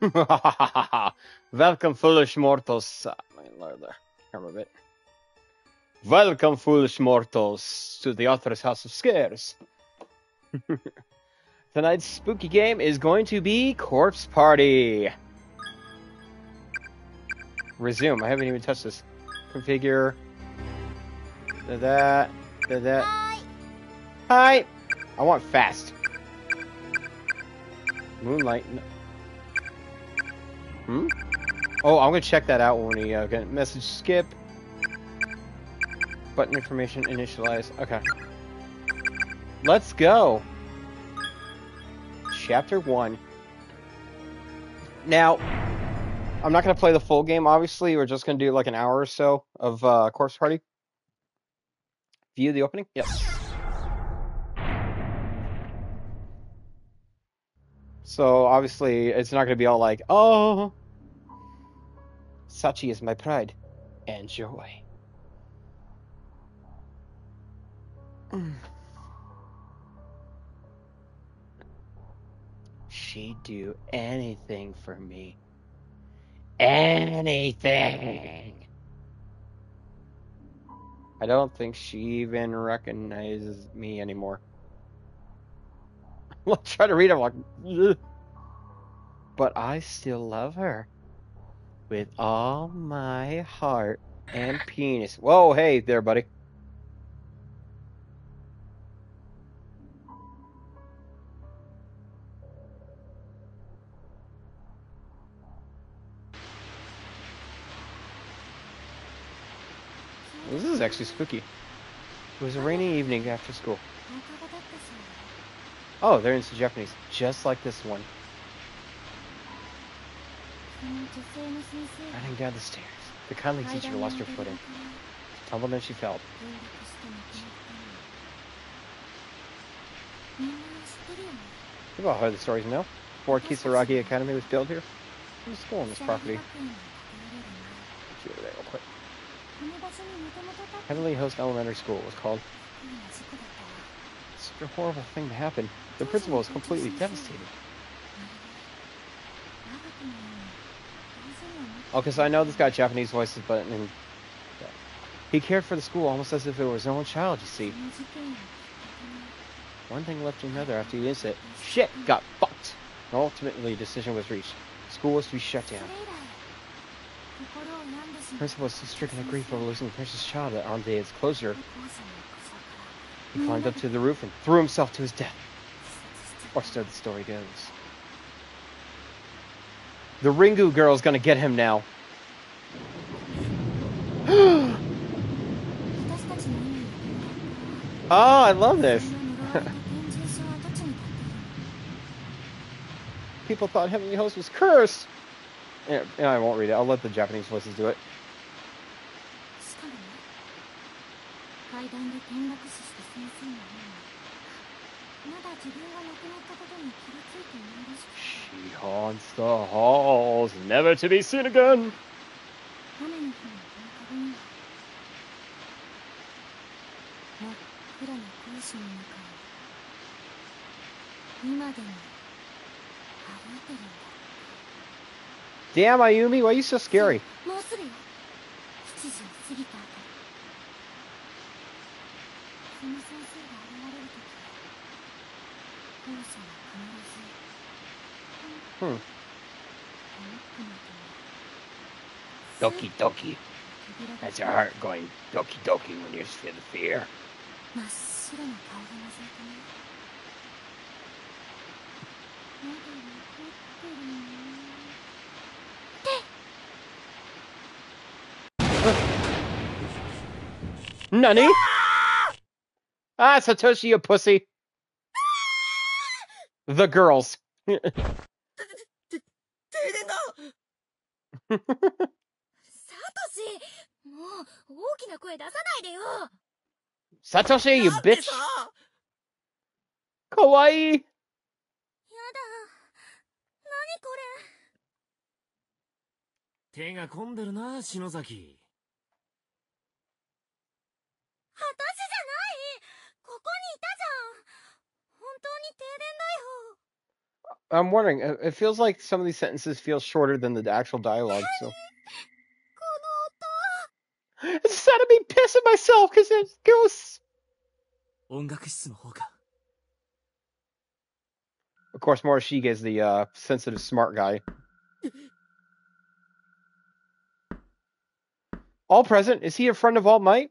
Welcome, foolish mortals. Uh, let me lower the camera a bit. Welcome, foolish mortals, to the Otter's house of scares. Tonight's spooky game is going to be Corpse Party. Resume. I haven't even touched this. Configure. Did that. Did that. Hi. Hi. I want fast. Moonlight. n- Hmm? Oh, I'm gonna check that out when we uh, get message skip. Button information initialize. Okay. Let's go. Chapter 1. Now, I'm not gonna play the full game, obviously. We're just gonna do like an hour or so of uh, Corpse Party. View the opening? Yes. So obviously, it's not going to be all like, "Oh, Sachi is my pride and joy." Mm. She'd do anything for me. Anything. I don't think she even recognizes me anymore. I'll try to read it I'm like, but I still love her with all my heart and penis. Whoa, hey there, buddy. This is actually spooky. It was a rainy evening after school. Oh, they're in Japanese, just like this one. Running down the stairs, the kindly teacher lost her footing. Tumbled and she fell. You've all heard the stories, no? Before Kisaragi Academy was built here, there was a school on this property. Heavenly Host Elementary School was called. It's such a horrible thing to happen. The principal is completely devastated. Oh, because I know this guy Japanese voices, but he cared for the school almost as if it was his own child. You see. One thing left to another after the incident. Shit got fucked. And ultimately, decision was reached. School was to be shut down. The principal was so stricken with grief over losing the precious child that on the its closure. He climbed up to the roof and threw himself to his death. Or so the story goes. The Ringu girl's gonna get him now. oh, I love this. People thought Heavenly Host was cursed. Yeah, I won't read it. I'll let the Japanese voices do it. She haunts the halls, never to be seen again. Damn, Ayumi, why are you so scary? Hmm. Doki doki. That's your heart going doki doki when you feel the fear. Nani? ah, Satoshi, you pussy. the girls. サトシもう大きな声出さないでよ。Satoshi, you だって bitch. さ Kawaii. やだ。何これ。手が込んでるな篠崎。私じゃない。ここにいたじゃん。本当に停電だよ I'm wondering. Uh, it feels like some of these sentences feel shorter than the actual dialogue. So. It's of me pissing myself because there's ghosts. Of course, Morishige is the uh, sensitive smart guy. all present. Is he a friend of All Might?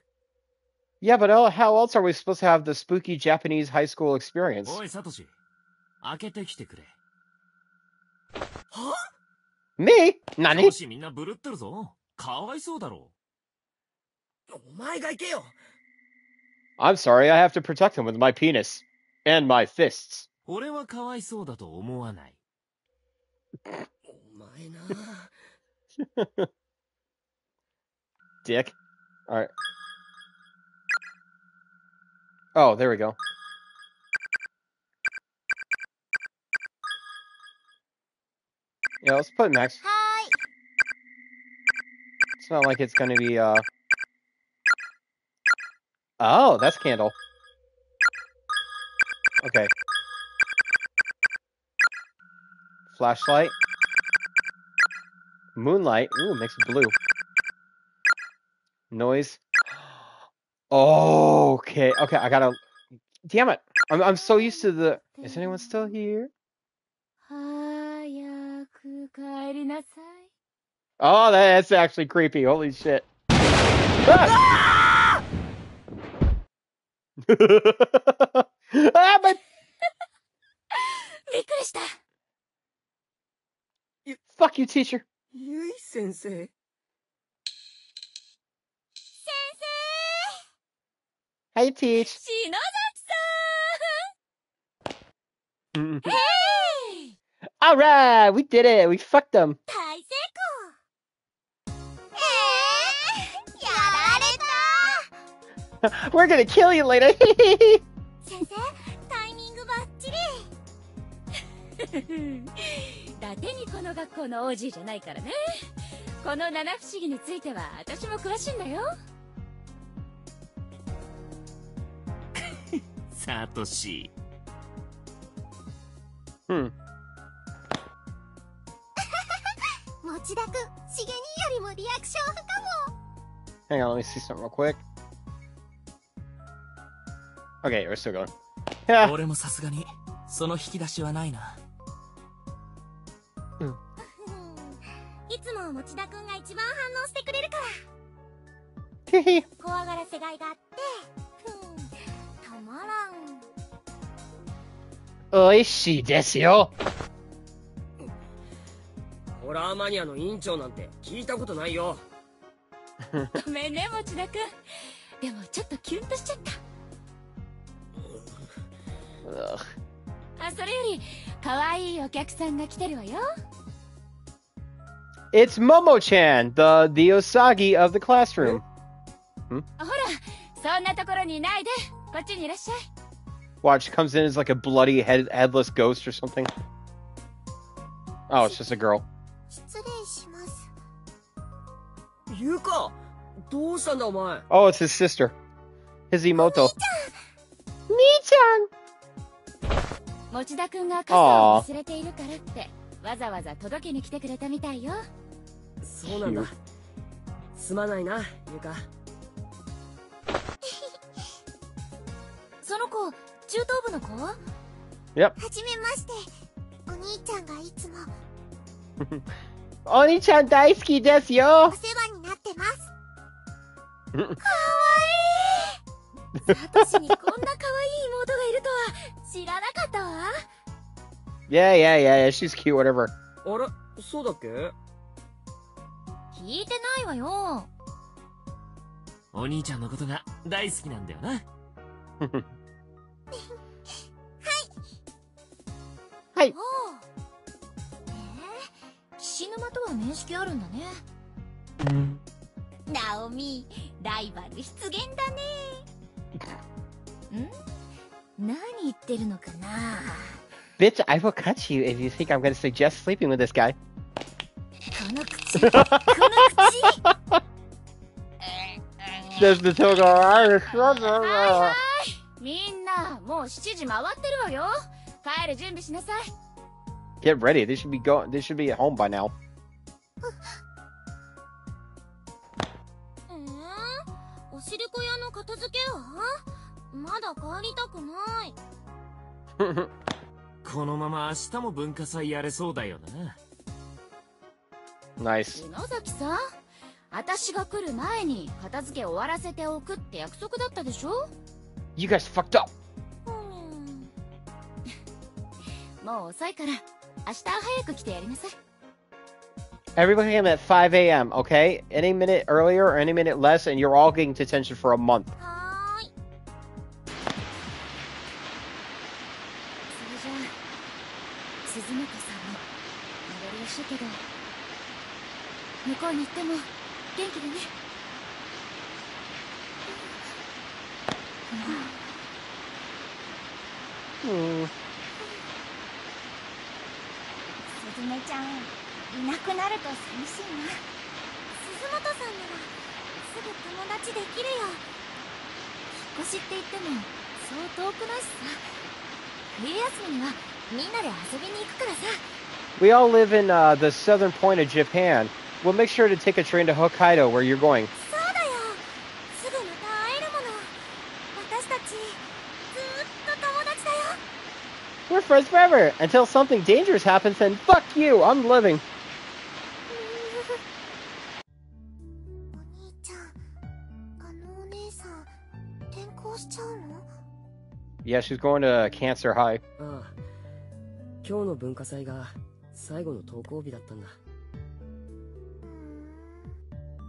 Yeah, but el- how else are we supposed to have the spooky Japanese high school experience? おいサトシ開けてきてくれは Me? 少 Nani? しみんなブルってるぞかわいそうだろお前が行けよ I'm sorry, I have to protect him with my penis. And my fists. 俺はかわいそうだと思わないお前な Dick. Alright. Oh, there we go. Yeah, let's put Max. はーい It's not like it's gonna be, uh... Oh, that's candle. Okay. Flashlight. Moonlight. Ooh, makes it blue. Noise. Oh, okay. Okay, I gotta. Damn it. I'm, I'm so used to the. Is anyone still here? Oh, that's actually creepy. Holy shit. Ah! ah, you Fuck you, teacher. Yui sensei. Hey, teach. 生篠崎 Mm. さんへい All right, we did it. We fucked them. 大成功えー、やられ We're gonna kill you later. た 先生タイミングバッチリ 伊達にこの学校の OG じゃないからねこの七不思議については私も詳しいんだよサトシ hmm. 持田くんしげによりもリアクション派かも Hang on, let me see something real quick. Okay, we're still going. Yeah. 俺もさすがにその引き出しはないな。うん。いつも持田くんが一番反応してくれるから。怖がらせがいがあってらん。おいしいですよ。ホラーマニアの委員長なんて聞いたことないよ。ごめんね持田くんでもちょっとキュンとしちゃった.あそれより可愛いお客さんが来てるわよ。It's Momo-chan, the the Osagi of the classroom. ほらそんなところにいないで Watch comes in as like a bloody head, headless ghost or something. Oh, it's just a girl. Yuka, Oh, it's his sister. His imouto. Aww. Cute. 子中等部の子？Yep. はじめまして。お兄ちゃんがいつも。Oni-chan daisuki desu お yo! 世話になってます。うんかわいい。サトシにこんな可愛い妹がいるとは知らなかったわ。Yeah, yeah, yeah, yeah. She's cute, whatever. あれ？そうだっけ？聞いてないわよ。お兄ちゃんのことが大好きなんだよな はいへえ岸沼とは面識あるんだねナオミライバル出現だねん何言ってるのかな Bitch, I will cut you if you think I'm gonna suggest sleeping with this guy. この口この口 Says the toga. みんなもう7時回ってるわよ帰る準備しなさい Get ready. They should be going. They should be at home by now. えー、おこ屋の片付けは？まだ帰りたくない このまま明日も文化祭やれそうだよな。nice. 篠崎さん私が来る前に片付け終わらせておくって約束だったでしょ？You guys fucked up. もう遅いから明日早く来てやりなさい Everybody came at 5 a.m. Okay, any minute earlier or any minute less, and you're all getting detention for a month. 向こうに行っても元気でね Hmm. すずめちゃんいなくなると寂しいな鈴本さんならすぐ友達できるよ引っ越しって言ってもそう遠くないしさ冬休みにはみんなで遊びに行くからさ We all live in uh, the southern point of Japan. We'll make sure to take a train to Hokkaido, where you're going. friends forever until something dangerous happens. Then fuck you. I'm living. お兄ちゃんあのお姉さん転校しちゃうの Yeah, she's going to Cancer High. ああ今日の文化祭が最後の登校日だったんだ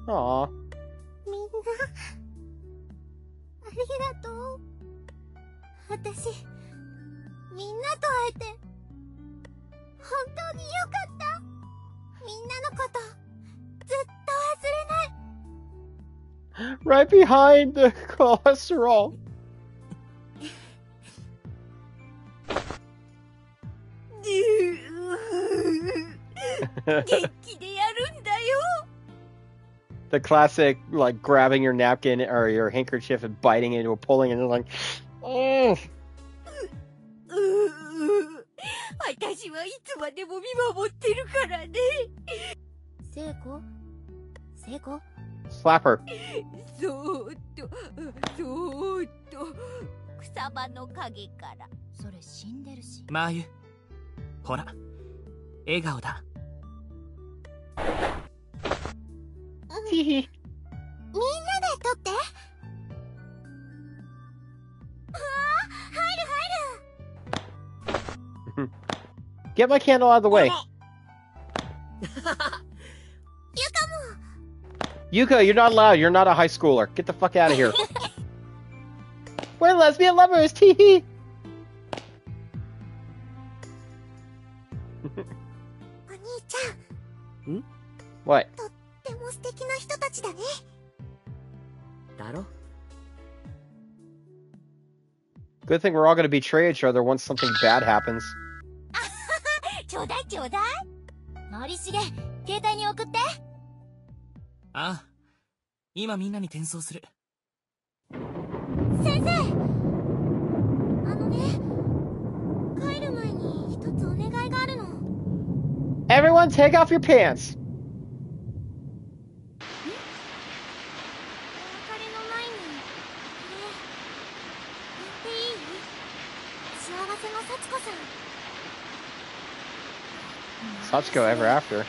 Aw. みんなありがとう私 みんなと会えて本当によかったみんなのことずっと忘れない Right behind the cholesterol. 元気でやるんだよ the classic, like grabbing your napkin or your handkerchief and biting into it, pulling it, and like, oh. 私はいつまでも見守ってるからね。聖子？聖子？Slap her. そーっとそーっと草場の陰から。それ死んでるし。まゆ。ほら、笑顔だ。みんなで撮って Get my candle out of the way. Yuka, you're not allowed. You're not a high schooler. Get the fuck out of here. We're lesbian lovers. Tee hee. お兄ちゃん What? とっても素敵な人たちだねだろ Good thing we're all gonna betray each other once something bad happens. ちょうだいちょうだい森重携帯に送ってああ。今みんなに転送する。先生あのね帰る前に一つお願いがあるの Everyone, take off your pants. Sachiko ever after.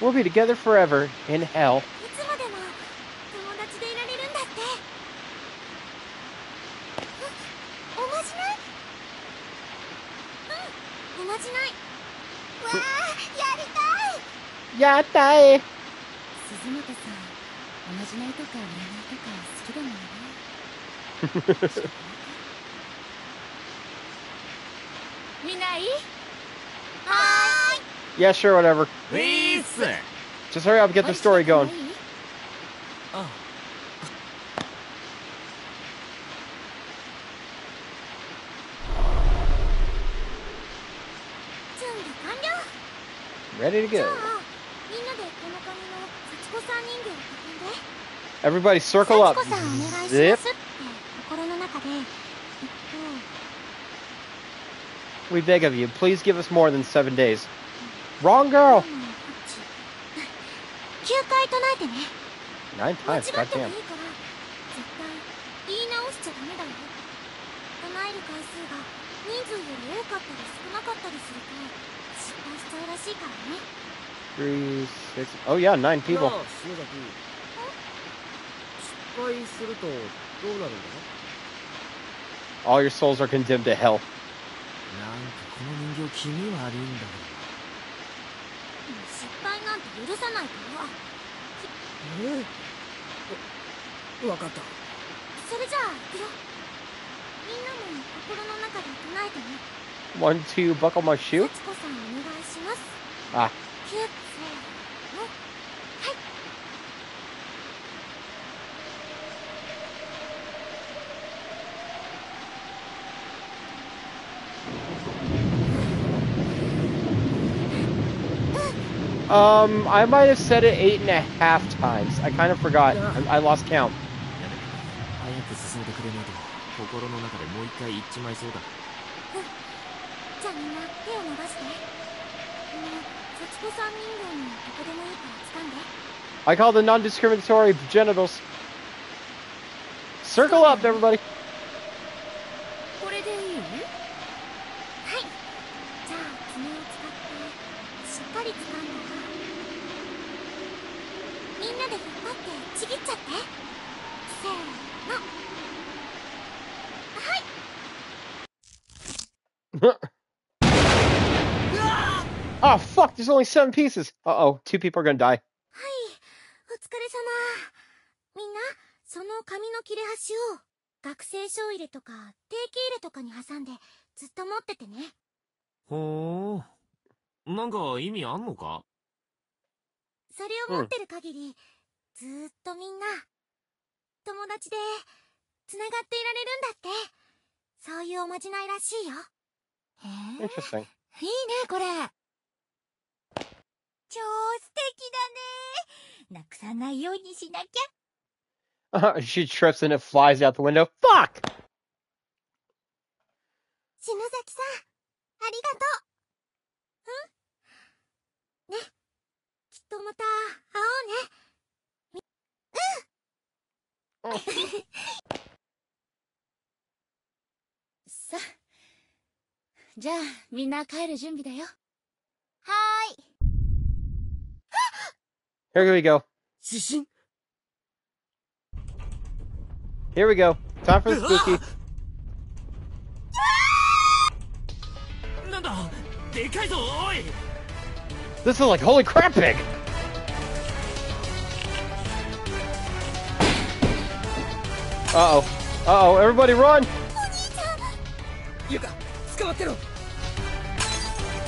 We'll be together forever in hell. やったい鈴本さんおまじないとか占いとか好きだもんねみんないいはい Yeah, sure, whatever. Please. Just hurry up, get the story going. Ready to go. Everybody circle up. Zip. We beg of you, please give us more than seven days. Wrong girl! Nine times, goddamn. Three, six, oh yeah, nine people. あ篠崎失敗するとどうなるんだ All your souls are condemned to hell. なんかこの人形気味悪いんだ失敗なんて許さないから。え？え？わかった。それじゃあ行くよ。みんなも心の中で唱えてね。One, two, buckle my shoe. 幸子さんお願いします。あキ Um, I might have said it eight and a half times. I kind of forgot. I, I lost count. I call the non-discriminatory genitals. Circle up, everybody. はい Oh fuck! There's only seven pieces. Uh oh, two people are gonna die. はいお疲れ様みんなその紙の切れ端を学生証入れとか定期入れとかに挟んでずっと持っててねほーなんか意味あんのか？それを持ってる限り、ずーっとみんな友達でつながっていられるんだってそういうおまじないらしいよへえ Interesting. いいねこれ超素敵だねなくさないようにしなきゃ Uh, she trips and it flies out the window. Fuck! 篠崎さんありがとううんねきっとまた会おうね Oh. じゃあみんな帰る準備だよはーい Here we go. 指針 Here we go. Time for the spooky. なんだでかいぞおい This is like holy crap big. Uh oh. Uh oh. Everybody run! ゆか捕まってろ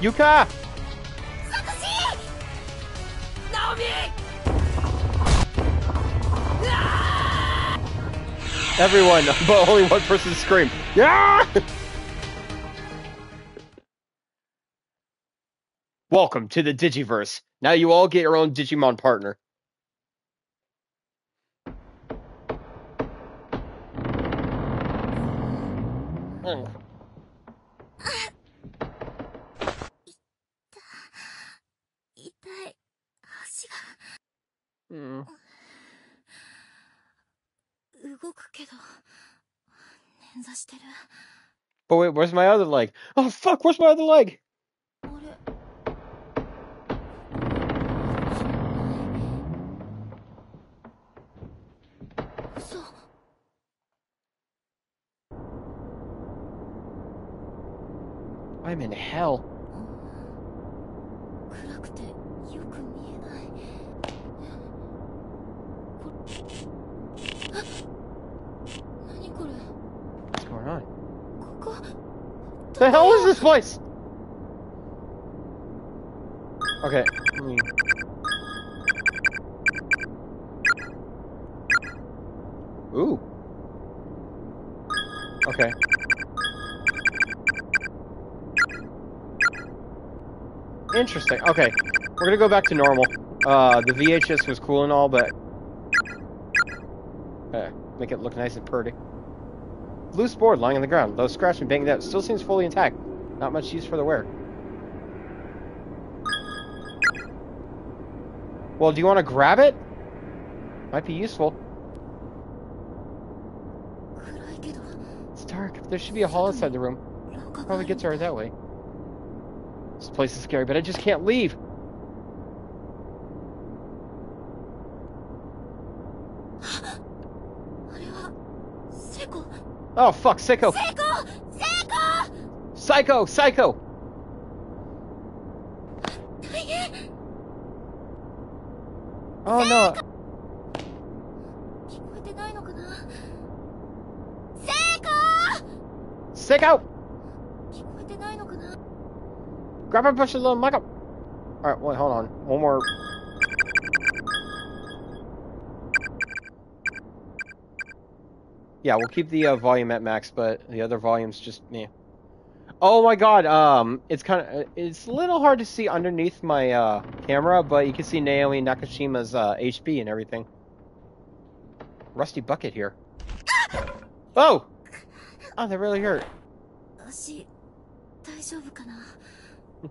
Yuka! Satoshi! Naomi! Everyone, but only one person screamed. Yeah! Welcome to the Digiverse. Now you all get your own Digimon partner. Mm. Mm. 動くけど捻挫してる But wait, where's my other leg? Oh fuck, where's my other leg? あれ嘘 I'm in hell. The hell is this place? Okay. Ooh. Okay. Interesting. Okay. We're gonna go back to normal. Uh, the VHS was cool and all, but... Uh, make it look nice and pretty. Loose board lying on the ground, though scratched and banged up, still seems fully intact. Not much use for the wear. Well, do you want to grab it? Might be useful. It's dark. There should be a hall inside the room. Probably get to her that way. This place is scary, but I just can't leave. Oh, fuck. Psycho. セコセコ Psycho. Psycho. 大変 Oh, no. 聞こえてないのかなセコ Psycho. 聞こえてないのかな Grab and push the little mic up. Alright, wait, hold on. One more. Yeah, we'll keep the uh, volume at max, but the other volumes just me. Oh my god, um, it's kind of, uh, it's a little hard to see underneath my, uh, camera, but you can see Naomi Nakashima's, uh, HP and everything. Rusty bucket here. oh! Oh, that really hurt.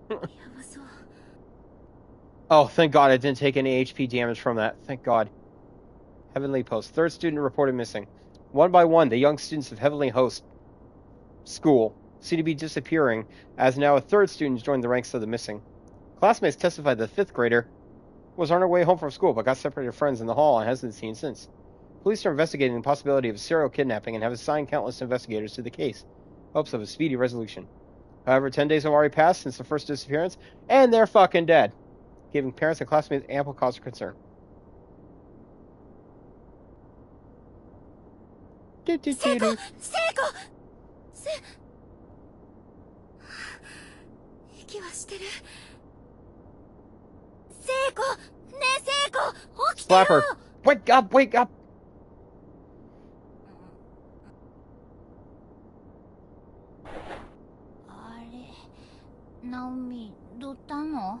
oh, thank god I didn't take any HP damage from that. Thank god. Heavenly Post. Third student reported missing. One by one, the young students of Heavenly Host School seem to be disappearing, as now a third student joined the ranks of the missing. Classmates testified the fifth grader was on her way home from school but got separated from friends in the hall and hasn't been seen since. Police are investigating the possibility of serial kidnapping and have assigned countless investigators to the case, hopes of a speedy resolution. However, 10 days have already passed since the first disappearance, and they're fucking dead giving parents and classmates ample cause for concern. Do, do, セ do, コ do. セコせ息はしてるセコねえセコ起きてよ Slap her. Wake up, wake up! あれナオミどったの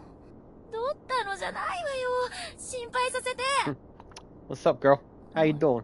どったのじゃないわよ心配させて What's up, girl? How you doing?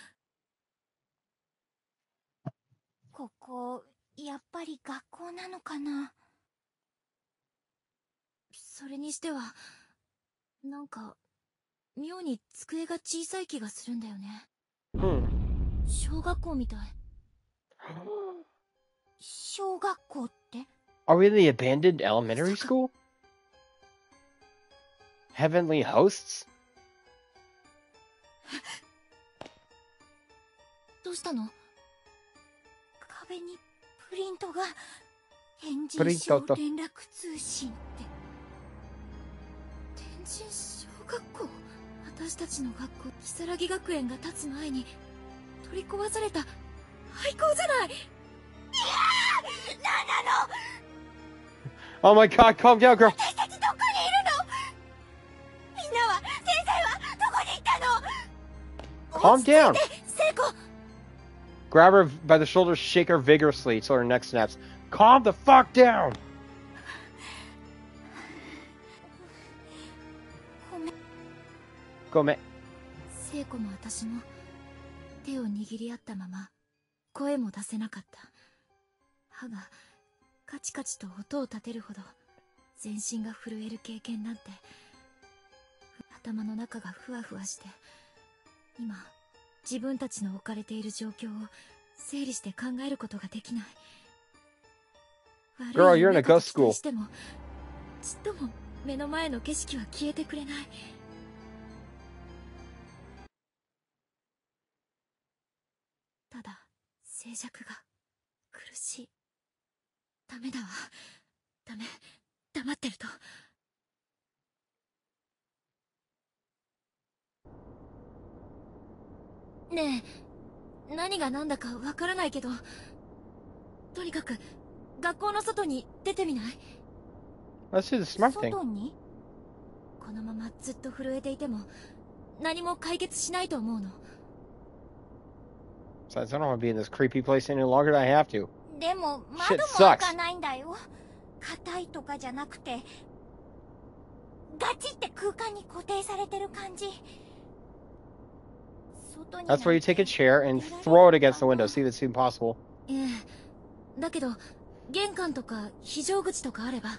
ここやっぱり学校なのかな？それにしてはなんか妙に机が小さい気がするんだよね Hmm. 小学校みたい小学校って？Are we the abandoned elementary school? Heavenly hosts? どうしたの？壁にプリントが天神小連絡通信って。天神小学校私たちの学校如月学園が建つ前に取り壊された。廃校じゃない！いやー！何なの！Oh my god, calm down, girl. こんな、の？Calm down. Grab her by the shoulders, shake her vigorously till her neck snaps. Calm the fuck down! ごめん Go, man. 聖子も私も手を握り合ったまま声も出せなかった歯がカチカチと音を立てるほど全身が震える経験なんて頭の中がふわふわして今自分たちの置かれている状況を整理して考えることができない。Girl, 悪い you're in a ghost school. してもちっとも目の前の景色は消えてくれない。ただ静寂が苦しい。ダメだわ。ダメ。黙ってるとねえ何が何だかわからないけどとにかく学校の外に出てみない？Let's do the smart thing. 外に？このままずっと震えていても何も解決しないと思うの Besides, I don't want to be in this creepy place any longer than I have to. でも窓も.開かないんだよ硬いとかじゃなくてガチって空間に固定されてる感じ That's where you take a chair and throw it against the window. See if it's even possible. ええだけど玄関とか非常口とかあれば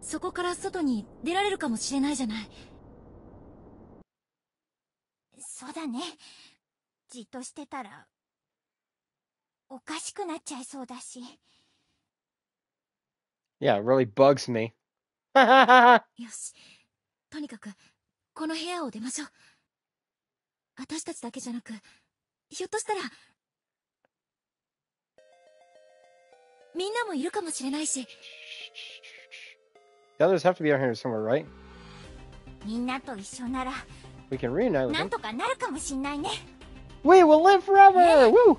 そこから外に出られるかもしれないじゃないそうだねじっとしてたらおかしくなっちゃいそうだし Yeah, it really bugs me. よしとにかくこの部屋を出ましょう 私たちだけじゃなくひょっとしたらみんなもいるかもしれないし The others have to be out here somewhere, right? みんなと一緒なら We can reunite with なんとかなるかもしんないね We will live forever!、ね、Woo!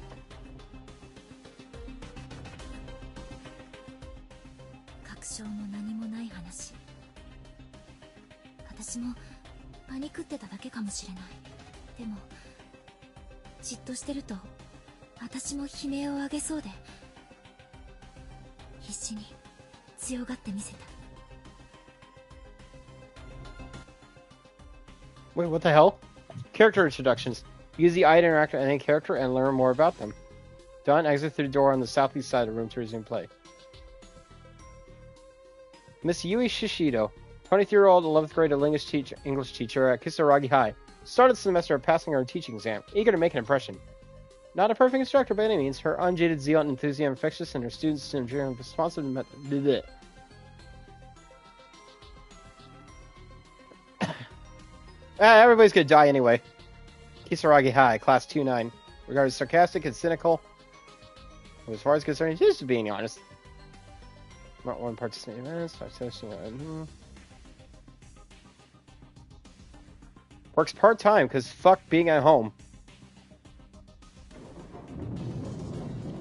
も何もない話私もパニックってただけかもしれないでもじっとしてると私も悲鳴を上げそうで必死に強がってみせた Wait, what the hell? Character introductions. Use the eye to interact with any character and learn more about them. Done. Exit through the door on the southeast side of the room to resume play. Miss Yui Shishido, 23-year-old 11th grade English teacher, English teacher at Kisaragi High, started the semester passing her teaching exam, eager to make an impression. Not a perfect instructor by any means, her unjaded zeal and enthusiasm infectious, and her students' enduring responsive method. bleh. Ah, everybody's gonna die anyway. Kisaragi High, Class 2-9. Regarded as sarcastic and cynical. As far as concerned, just being honest. Not one participating events, five sessions, Works part-time, because fuck being at home.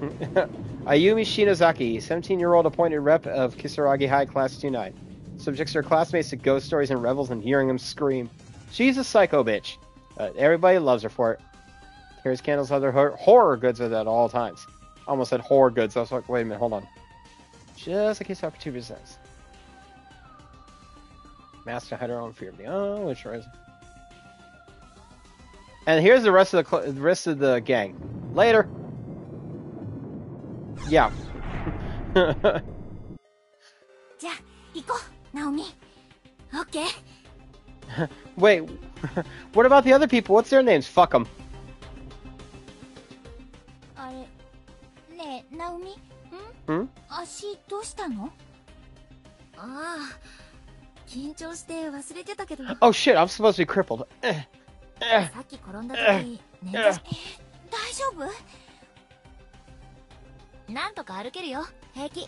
Ayumi Shinozaki, 17-year-old appointed rep of Kisaragi High Class 2-9. Subjects her classmates to ghost stories and revels and hearing them scream. She's a psycho bitch. Everybody loves her for it. Carries candles other hor- horror goods her at all times. Almost said horror goods. I was like, wait a minute, hold on. Just in case opportunity presents. Master had her own fear of the oh, which is. And here's the rest of the cl- the rest of the gang. Later. Yeah. じゃあ行こうナオミオッケー Wait, what about the other people? What's their names? Fuck them. あれねえナオミん Hmm? 足どうしたのああ緊張して忘れてたけど Oh shit, I'm supposed to be crippled. Eh, eh. さっき転んだ時寝たしえ大丈夫なんとか歩けるよ平気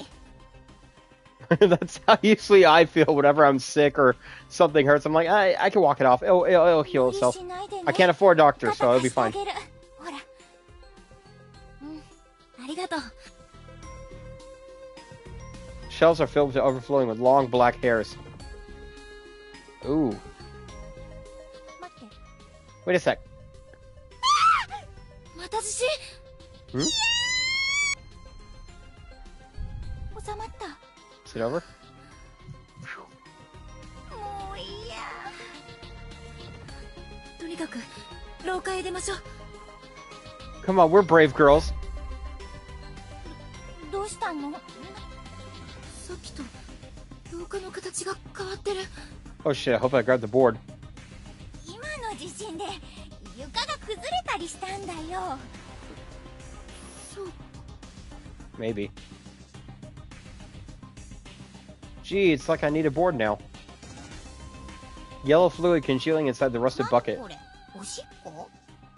That's how usually I feel whenever I'm sick or something hurts. I'm like, I, I can walk it off. It'll, it'll, it'll heal 無理 itself. しないでね I can't afford a doctor, so it'll be 肩 fine. 貸してあげるほらうんありがとう Shelves are filled to overflowing with long black hairs. Ooh. Wait a sec. Hmm? Is it over? Come on, we're brave girls. Oh shit, I hope I grabbed the board. maybe. Gee, it's like I need a board now. Yellow fluid congealing inside the rusted bucket.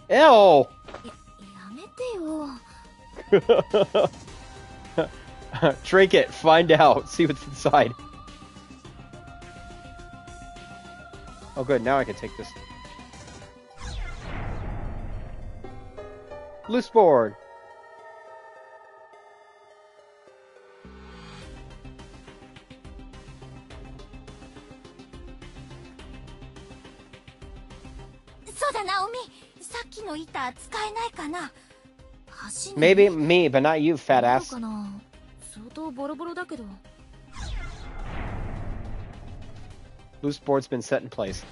Ew! Drink it, find out, see what's inside. Oh good, now I can take this. Loose board! Maybe me, but not you, fat ass. Loose board's been set in place.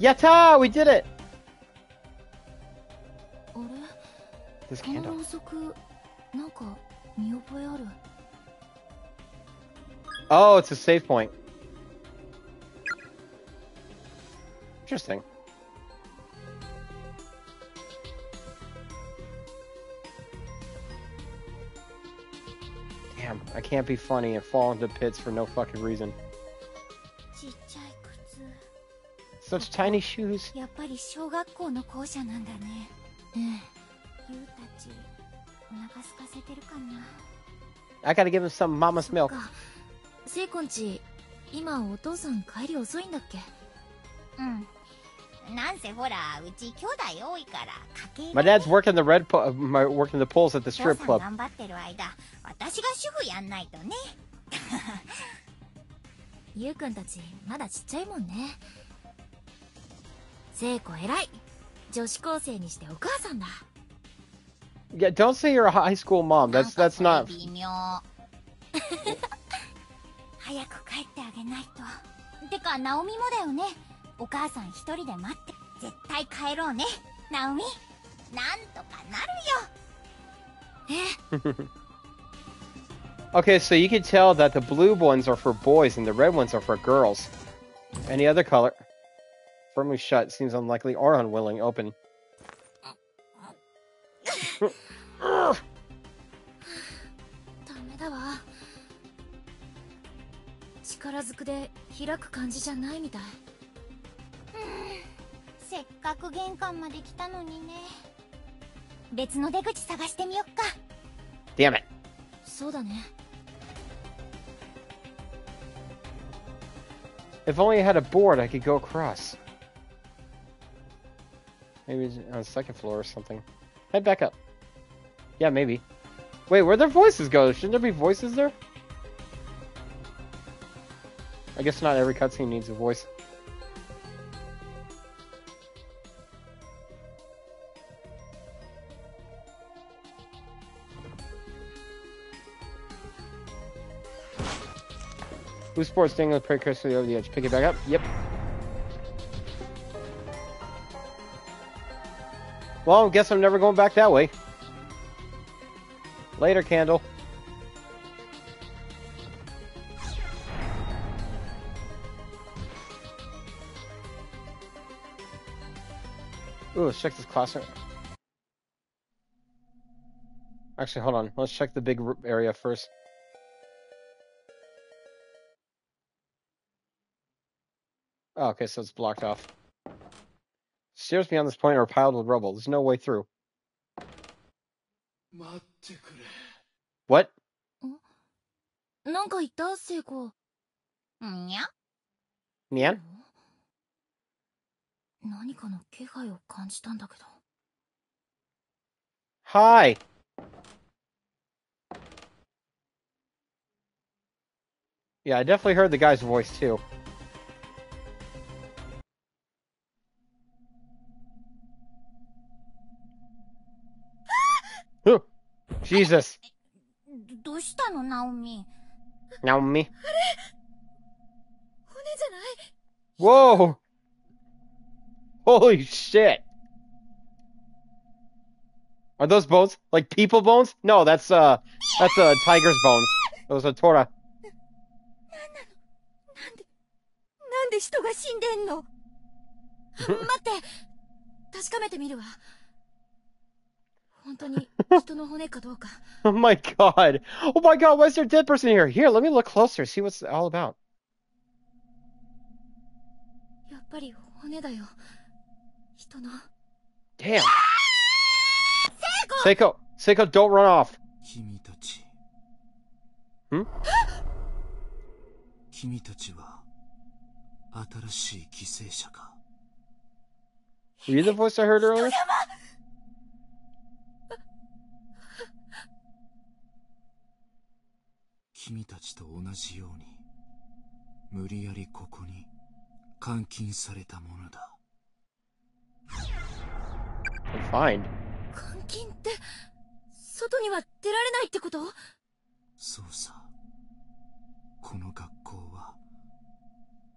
Yatta! We did it! This candle. Oh, it's a save point. Interesting. can't be funny and fall into pits for no fucking reason. ちっちゃい靴 Such tiny shoes. やっぱり小学校の校舎なんだねええユウたちお腹空かせてるかな I gotta give him some mama's そっ milk. か聖子んち今お父さん帰り遅いんだっけうん なんせほら、うち兄弟多いから、家計、ね、working red po- my working the strip 頑張ってる間、私が主婦やんないとね。ゆうくたち、まだちっちゃいもんね。聖子偉い。女子高生にしてお母さんだ。いや、don't say you're a high school mom. That's that's not. 微妙。早く帰ってあげないと。てか、ナオミもだよね。お母さん一人で待って絶対帰ろうねナオミなんとかなるよえ Okay, so you can tell that the blue ones are for boys and the red ones are for girls. Any other color? Firmly shut seems unlikely or unwilling. Open. せっかく玄関まで来たのにね別の出口探してみよっか Damn it. そうだね If only I had a board, I could go across. Maybe it's on the second floor or something. Head back up. Yeah, maybe. Wait, where'd their voices go? Shouldn't there be voices there? I guess not every cutscene needs a voice. Blue sports dangling precursor over the edge. Pick it back up. Yep. Well, I guess I'm never going back that way. Later, Candle. Ooh, let's check this classroom. Actually, hold on. Let's check the big area first. Oh, okay, so it's blocked off. Stairs beyond this point are piled with rubble. There's no way through. 待ってくれ What? なんか言った聖子んにゃ Nian? 何かの気配を感じたんだけど Hi! Yeah, I definitely heard the guy's voice too. Jesus. どどうしたのナオミ Naomi. 骨じゃない Whoa! Holy shit! Are those bones like people bones? No, that's uh, that's a tiger's bones. Those are Tora. Oh my god! Oh my god! Why is there a dead person here? Here, let me look closer. See what's it all about. やっぱり骨だよ人の Damn. Seiko, Seiko, don't run off. 君たちん君たちは新しい犠牲者か Were you the voice I heard earlier? 君たちと同じように無理やりここに監禁されたものだ。Fine. 監禁って外には出られないってこと？そうさ。この学校は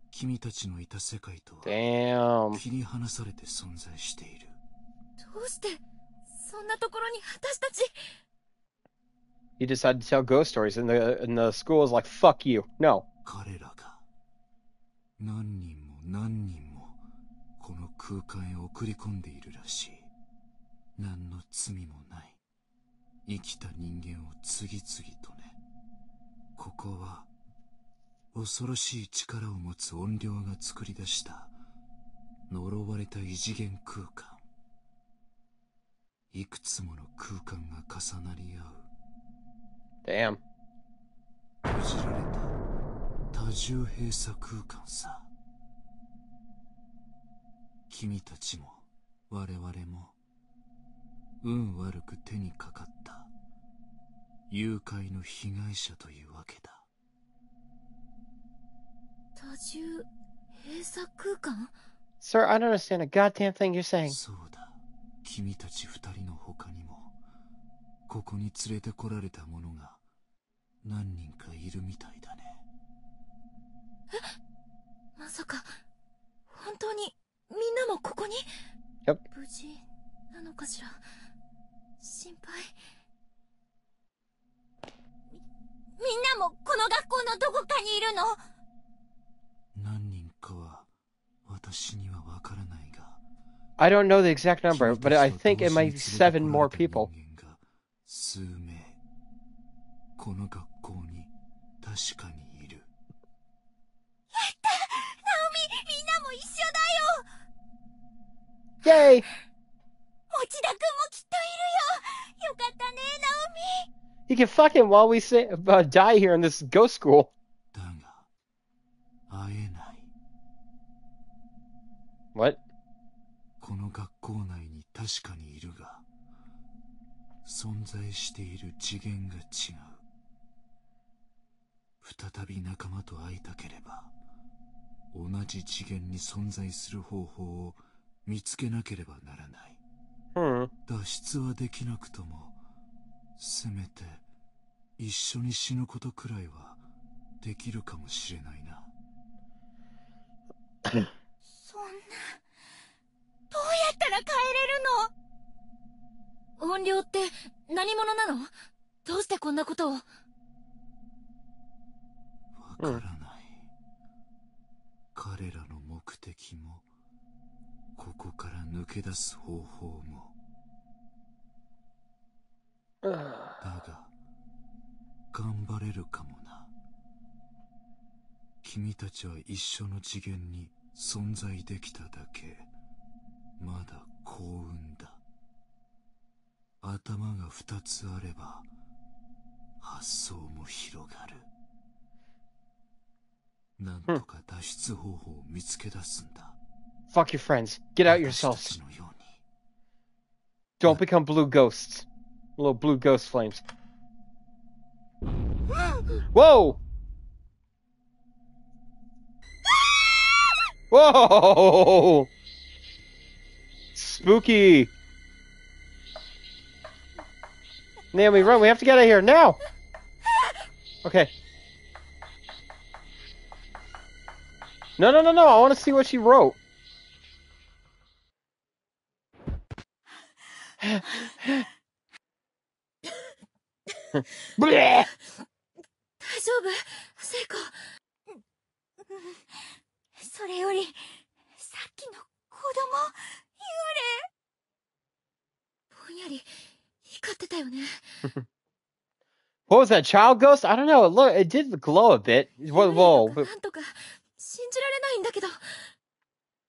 君たちのいた世界とは.切り離されて存在している。どうしてそんなところに私たち？You decided to tell ghost stories, and the and the school is like, "Fuck you." No. 彼らが何人も何人もこの空間へ送り込んでいるらしい。何の罪もない。生きた人間を次々とね。ここは恐ろしい力を持つ怨霊が作り出した呪われた異次元空間。いくつもの空間が重なり合う。Damn. 閉じられた多重閉鎖空間さ君たちも我々も運悪く手にかかった誘拐の被害者というわけだ多重閉鎖空間 Sir, I don't understand a goddamn thing you're saying. そうだ君たち二人の他にも ここに連れてこられた者が何人かいるみたいだね。まさか本当にみんなもここに？Yep. 無事なのかしら？心配。みみんなもこの学校のどこかにいるの？何人かは私にはわからないが I don't know the exact number, but I think it might be seven more people. 数名この学校に確かにいるナオミみんなも一緒だよ Yay! 持田くんもきっといるよよかったねナオミ You can fuck him while we say, uh, die here in this ghost school. だが会えない What? この学校内に確かにいるが 存在している次元が違う。再び仲間と会いたければ同じ次元に存在する方法を見つけなければならない。Hmm. 脱出はできなくともせめて一緒に死ぬことくらいはできるかもしれないな。そんなどうやったら帰れるの？怨霊って何者なの？どうしてこんなことを？わからない、彼らの目的もここから抜け出す方法も。だが頑張れるかもな。君たちは一緒の次元に存在できただけまだ幸運だ。頭が二つあれば発想も広がるなんとか脱出方法を見つけ出すんだ Fuck your friends. Get out yourselves. ちのように Don't become blue ghosts. Little blue ghost flames. Whoa! Whoa! Naomi, run. We have to get out of here now. Okay. No, no, no, no. I want to see what she wrote. Bleh. 大丈夫聖子。うんそれよりさっきの子供ぼんやり光ってたよね。 What was that? Child ghost? I don't know. It look, it did glow a bit. Whoa, whoa. なんとか信じられないんだけど。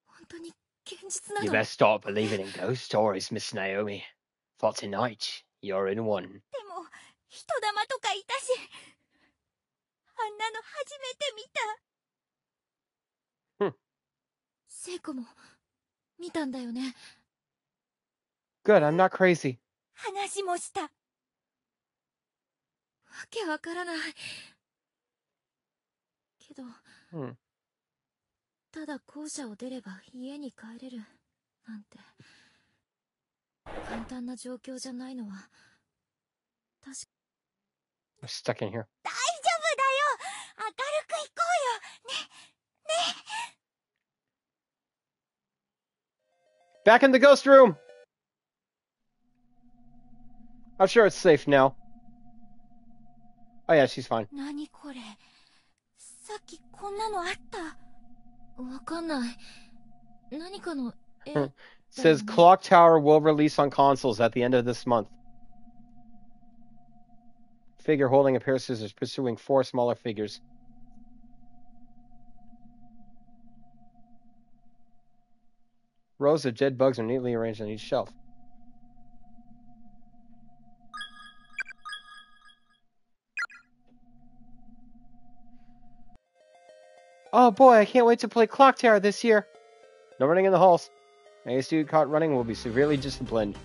本当に現実な You の best stop believing in ghost stories, Miss Naomi. For tonight, you're in one. でも人玉とかいたしあんなの初めて見た聖子も見たんだよね。 Good. I'm not crazy. 話もしたわけわからない。けど、Hmm. ただ校舎を出れば家に帰れるなんて簡単な状況じゃないのは確か stuck in here. 大丈夫だよ明るく行こうよね Back in the ghost room. I'm sure it's safe now. Oh yeah, she's fine. 何これさっきこんなのあったわかんない何かの絵 Hmm. Says Mhm. Clock Tower will release on consoles at the end of this month. Figure holding a pair of scissors, pursuing four smaller figures. Rows of dead bugs are neatly arranged on each shelf. Oh boy, I can't wait to play Clock Tower this year. No running in the halls. Any student caught running will be severely disciplined.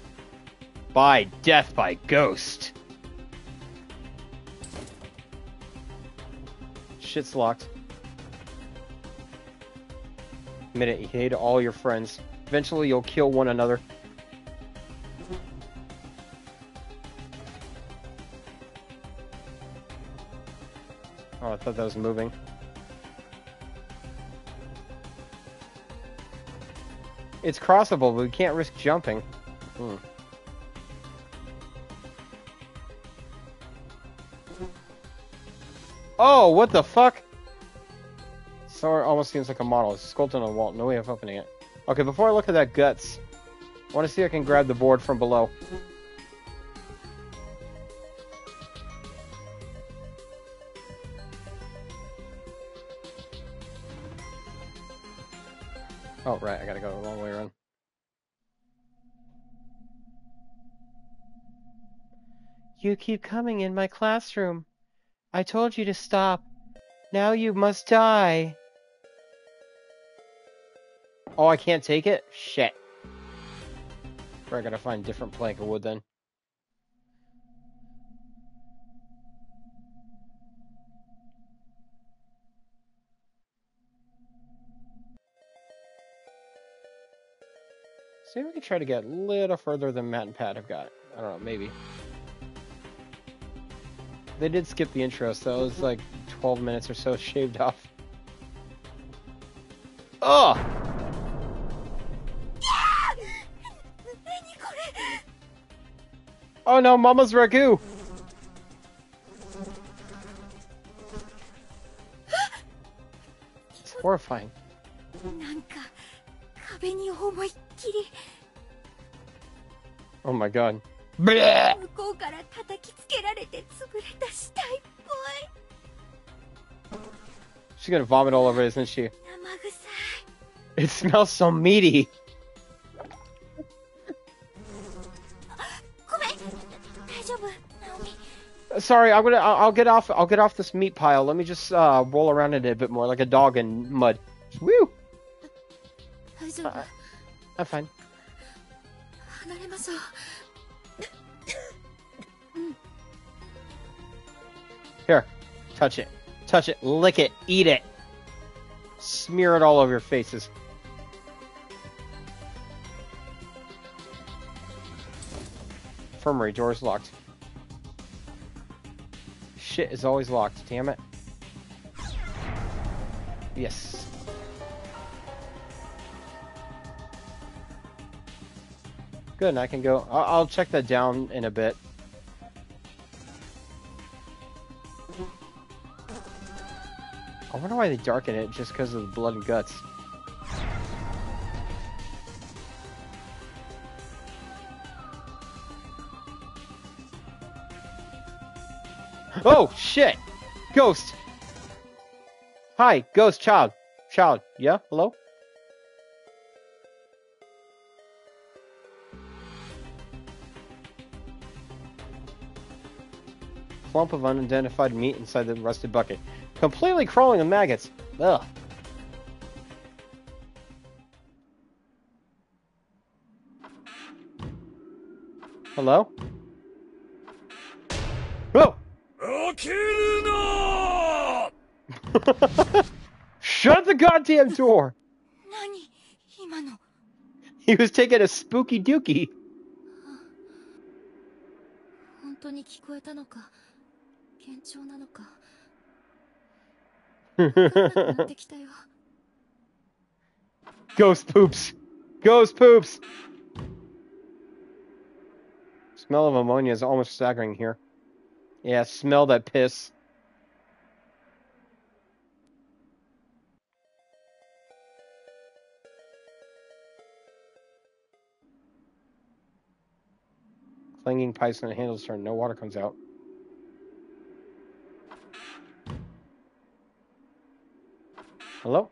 By death by ghost. Shit's locked. Minute, you hate all your friends. Eventually, you'll kill one another. Oh, I thought that was moving. It's crossable, but we can't risk jumping. Hmm. Oh, what the fuck? Sora almost seems like a model. It's sculpted on a wall. No way of opening it. Okay, before I look at that guts, I want to see if I can grab the board from below. Keep coming in my classroom. I told you to stop. Now you must die. Oh, I can't take it? Shit. I gotta find a different plank of wood then. See if we can try to get a little further than Matt and Pat have got. I don't know, maybe they did skip the intro, so it was like 12 minutes or so shaved off. Oh! Oh no, Mama's ragu! It's horrifying. Oh my god. Blech! She's gonna vomit all over it, isn't she? It smells so meaty. Uh, sorry, I'm gonna. I'll get off. I'll get off this meat pile. Let me just uh, roll around in it a bit more, like a dog in mud. Woo. Uh, I'm fine. Here, touch it touch it, lick it, eat it, smear it all over your faces. Infirmary doors locked. Shit is always locked. Damn it. Yes. Good, and I can go. I'll, I'll check that down in a bit. Why they darken it just because of the blood and guts. Oh shit! Ghost! Hi, ghost child. Child, yeah? Hello? Clump of unidentified meat inside the rusted bucket. Completely crawling with maggots. Ugh. Hello? Oh! 起きるな Shut the goddamn door! 何今の He was taking a spooky dookie. 本当に聞こえたのか幻聴なのかなってきたよ Ghost poops. Ghost poops. Smell of ammonia is almost staggering here. Yeah, smell that piss. Clanging pipes and handles turn. No water comes out. Hello?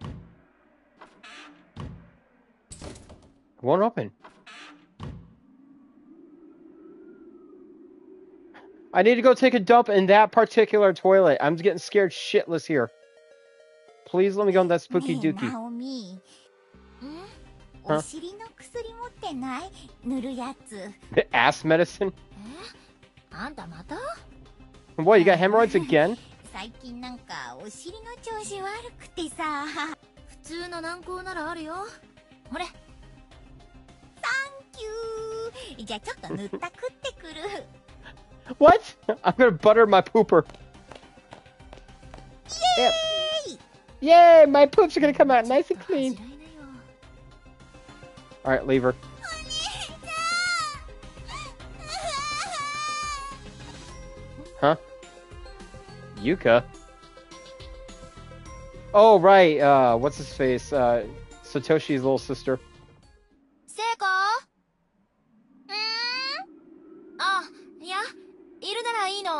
Won't open. I need to go take a dump in that particular toilet. I'm getting scared shitless here. Please let me go in that spooky dookie. Huh? Ass medicine? Boy, you got hemorrhoids again? 最近なんかお尻の調子悪くてさ普通の軟膏ならあるよほれサンキューじゃあちょっと塗ったくってくる What? I'm gonna butter my pooper. Yay! Yay! My poops are gonna come out nice and 恥 clean. じらいなよ Alright, leave her. Yuka? Oh, right. Uh, what's his face? Uh, Satoshi's little sister. 聖子うーんあいやいるならいいの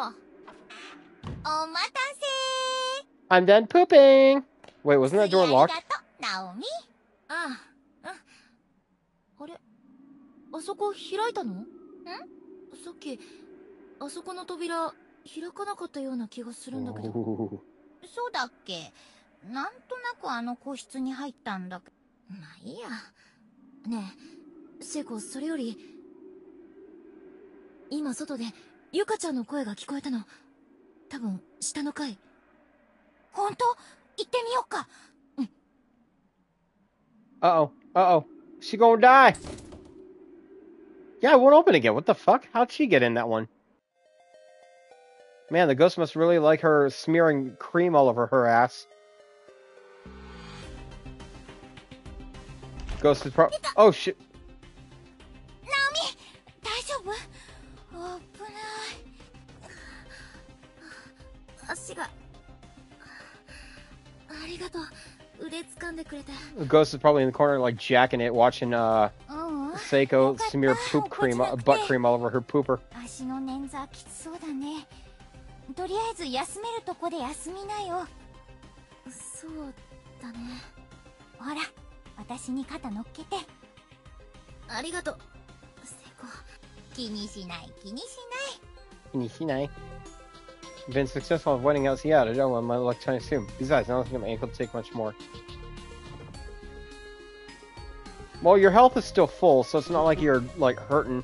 お待たせ I'm done pooping. Wait, wasn't that 次 door あり locked? がとうナオミあうんあれあそこ開いたのんさっきあそこの扉 開かなかったような気がするんだけど.そうだっけ？なんとなくあの個室に入ったんだけまあいいやねえ聖子それより今外でゆかちゃんの声が聞こえたの多分下の階本当？行ってみようか Uh oh. Uh oh. She gonna die. Yeah, it won't open again. What the fuck? How'd she get in that one? Man, the ghost must really like her smearing cream all over her ass. Ghost is pro- Oh shit! The ghost is probably in the corner, like jacking it, watching uh, Seiko smear poop cream, butt cream all over her pooper. とりあえず休めるとこで休みなよそうだねほら私に肩乗っけてありがとう聖子気にしない気にし Nishinai. Been successful in avoiding out I don't want my luck time soon. Besides, I don't think my ankle will take much more. Well, your health is still full, so it's not like you're like hurting.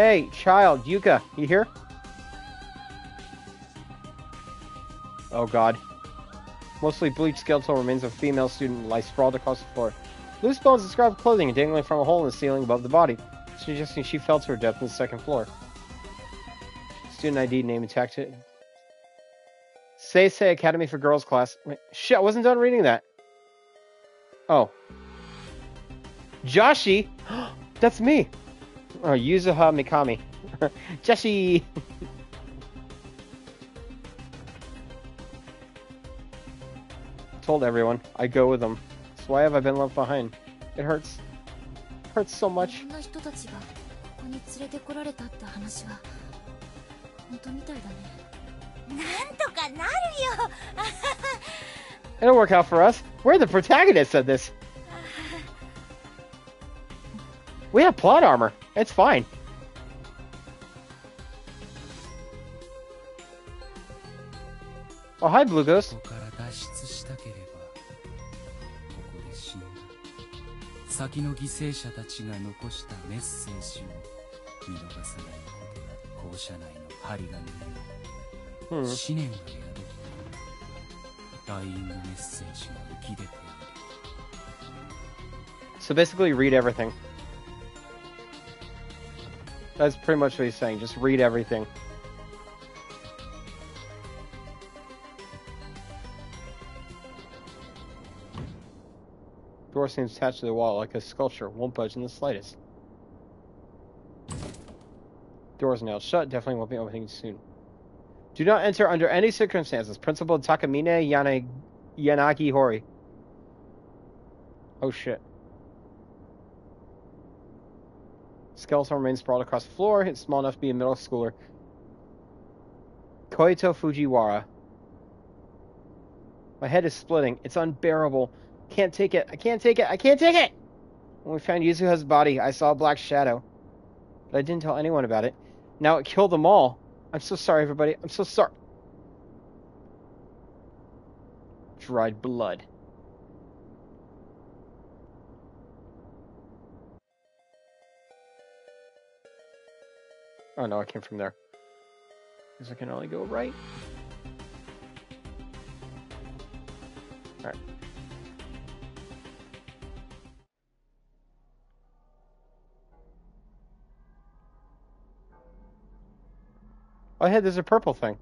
Hey, child, Yuka, you here? Oh god. Mostly bleached skeletal remains of a female student lie sprawled across the floor. Loose bones and clothing dangling from a hole in the ceiling above the body, suggesting she fell to her death on the second floor. Student ID name attached Say Say Academy for Girls class. Wait, shit, I wasn't done reading that. Oh. Joshi! That's me! Oh, Yuzuha Mikami. Joshi! Told everyone, I go with them. So why have I been left behind? It hurts. Hurts so い much. ろんな人たちがここに連れてこられたって話は本当みたいだねなんとかなるよ It'll work out for us. We're the protagonists of this. We have plot armor. It's fine. Oh, hi, Blue こ Ghost. こから脱出したければここで死んだ先の犠牲者たちが残したメッセージを見逃さないことが校舎内の針金 Hmm. に思念が宿っているダイイングメッセージが浮き出ている So basically, read everything. That's pretty much what he's saying. Just read everything. Door seems attached to the wall like a sculpture, won't budge in the slightest. Door's nailed shut, definitely won't be opening soon. Do not enter under any circumstances. Principal Takamine Yana, Yanagi Hori. Oh shit. Skeleton remains sprawled across the floor. It's small enough to be a middle schooler. Koito Fujiwara. My head is splitting. It's unbearable. Can't take it. I can't take it. I can't take it! When we found Yuzuha's body, I saw a black shadow. But I didn't tell anyone about it. Now it killed them all. I'm so sorry, everybody. I'm so sorry. Dried blood. Oh no, I came from there. Because I can only go right. Alright. Oh, hey, there's a purple thing.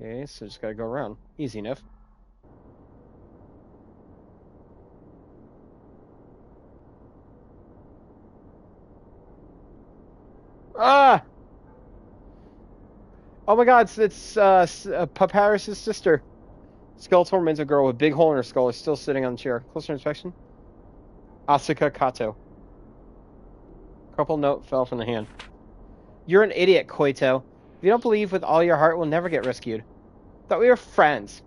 Okay, so just gotta go around. Easy enough. Ah! Oh my god, it's, it's uh, uh, sister. Skeletal remains a girl with a big hole in her skull is still sitting on the chair. Closer inspection. Asuka Kato. Purple note fell from the hand. You're an idiot, Koito. If you don't believe with all your heart, we'll never get rescued. Thought we were friends.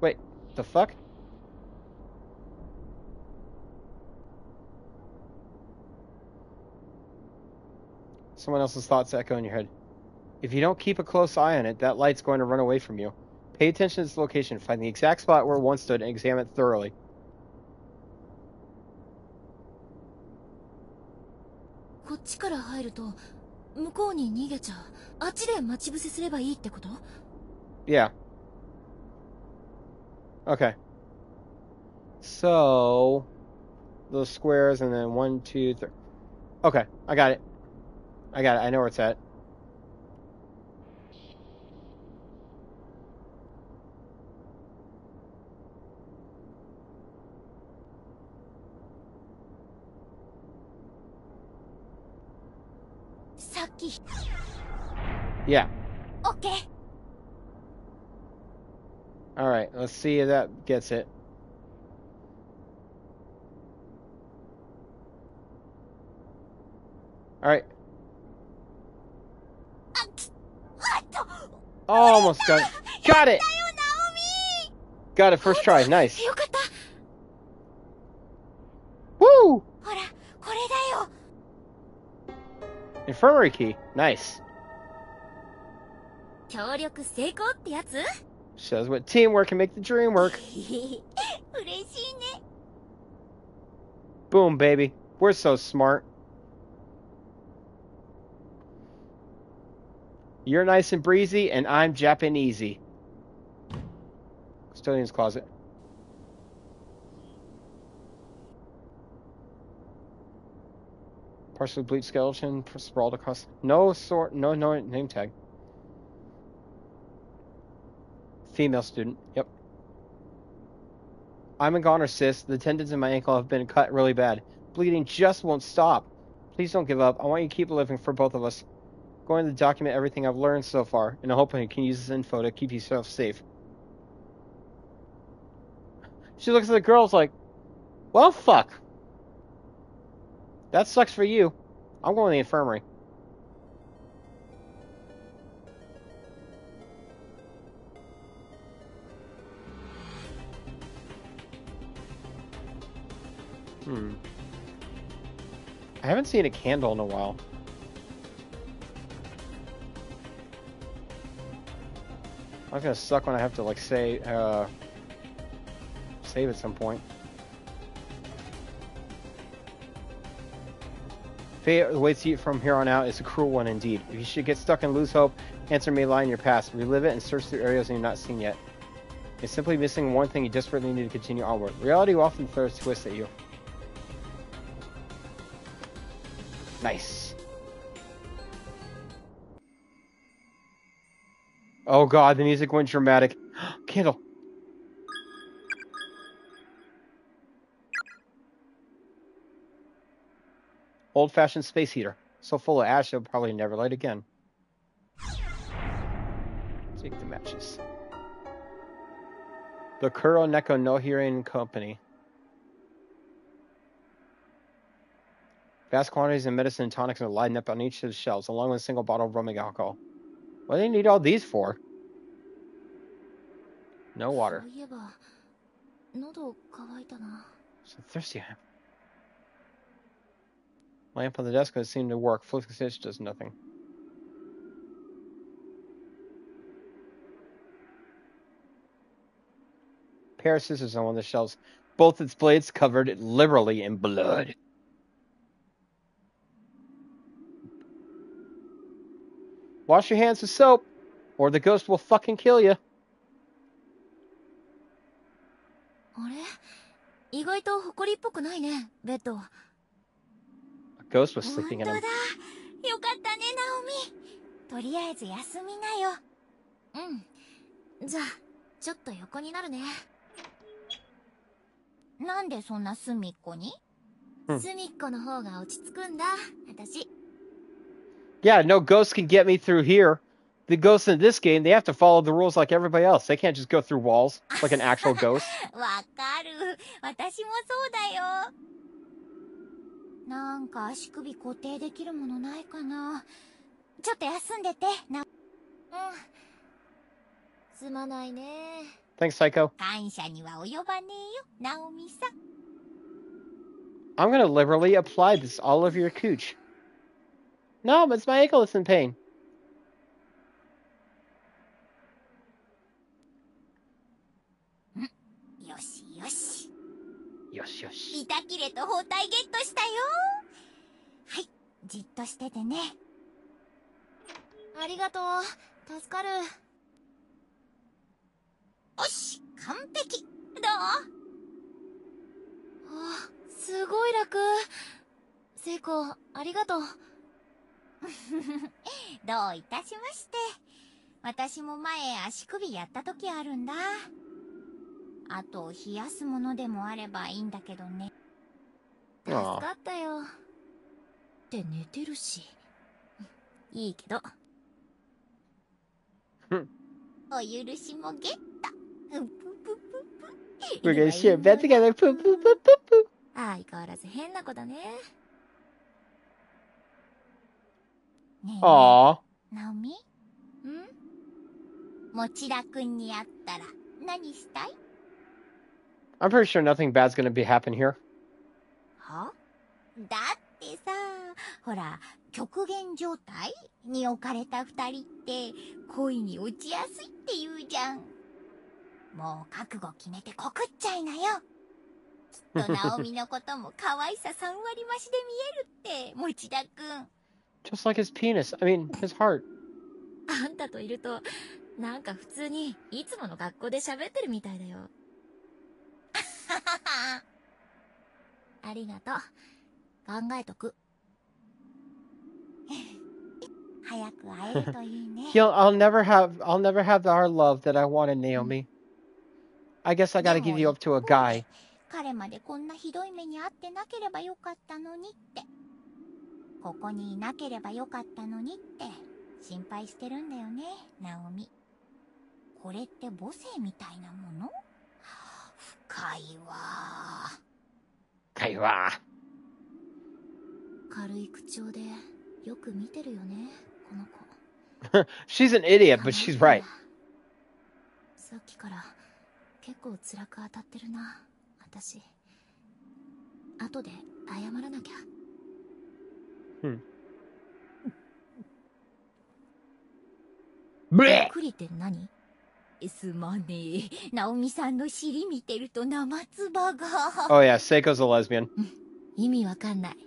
Wait, the fuck? someone else's thoughts echo in your head. If you don't keep a close eye on it, that light's going to run away from you. Pay attention to its location, find the exact spot where it once stood, and examine it thoroughly. Yeah. Okay. So, those squares, and then one, two, three. Okay, I got it. I got it. I know where it's at. Saki. Yeah. Okay. All right, let's see if that gets it. All right. almost got it. Got it! Got it first try. Nice. Woo! Infirmary key. Nice. Shows what teamwork can make the dream work. Boom, baby. We're so smart. You're nice and breezy, and I'm Japanesey. Custodian's closet. Partially bleached skeleton sprawled across. No sort. No, no name tag. Female student. Yep. I'm a goner, sis. The tendons in my ankle have been cut really bad. Bleeding just won't stop. Please don't give up. I want you to keep living for both of us. Going to document everything I've learned so far, and I hope I can use this info to keep yourself safe. She looks at the girls like, well, fuck. That sucks for you. I'm going to the infirmary. Hmm. I haven't seen a candle in a while. I'm gonna suck when I have to like say uh save at some point. Fate awaits you from here on out is a cruel one indeed. If you should get stuck and lose hope, answer may lie in your past. Relive it and search through areas you've not seen yet. It's simply missing one thing you desperately need to continue onward. Reality will often throws twists at you. Nice. Oh god, the music went dramatic. Candle. Old fashioned space heater. So full of ash it'll probably never light again. Take the matches. The Kuro Neko Nohirin Company. Vast quantities of medicine and tonics are lined up on each of the shelves, along with a single bottle of rubbing alcohol. What do they need all these for? No water. So thirsty I am. Lamp on the desk doesn't seem to work. Flick switch does nothing. Pair of scissors on one of the shelves. Both its blades covered liberally in blood. Wash your hands with soap, or the ghost will fucking kill you. あれ？意外と埃っぽくないねベッド。A ghost was 本 sleeping 当 in だ。him. よかったねナオミ。とりあえず休みなよ。うん。じゃあちょっと横になるね。なんでそんな隅っこに？うん。隅っこの方が落ち着くんだ私 yeah, no ghosts can get me through here. The ghosts in this game, they have to follow the rules like everybody else. They can't just go through walls like an actual ghost. Thanks, Psycho. I'm gonna liberally apply this all over your cooch. No, but it's my ankle that's in pain. よしよし Yosh, yosh. 板切れと包帯ゲットしたよ。はいじっとしててね。ありがとう。助かる。よし完璧。どう？あすごい楽。聖子ありがとう どういたしまして。私も前足首やった時あるんだ。あと冷やすものでもあればいいんだけどね。助かったよ。って寝てるし。いいけど。お許しもゲット。うんぷぷぷぷ We're gonna share bed together. 相変わらず変な子だねねえねえ Aw. ナオミ？ん？持田くんに会ったら何したい？I'm pretty sure nothing bad's gonna be happen here. は？だってさ、ほら、極限状態に置かれた二人って恋に落ちやすいって言うじゃん。もう覚悟決めて告っちゃいなよ。きっとナオミのことも可愛さ3割増しで見えるって、持田くん。Just like his penis. I mean, his heart. あんたといると、なんか普通に、いつもの学校で喋ってるみたいだよ。ありがとう。考えとく。早く会えるといいね。 He'll, I'll never have, I'll never have the, our love that I wanted, Naomi. I guess I gotta give you up to a guy. 彼までこんなひどい目に遭ってなければよかったのにって。 ここにいなければよかったのにって心配してるんだよね、ナオミ。これって母性みたいなもの？深いわ。会話。軽い口調で、よく見てるよね、この子。She's an idiot, but she's right. さっきから、結構辛く当たってるな、私。後で謝らなきゃ。びっくりって何すまねえ。ナオミさんの尻見てると生唾が。 Oh yeah, Seiko's a lesbian. 意味わかんない。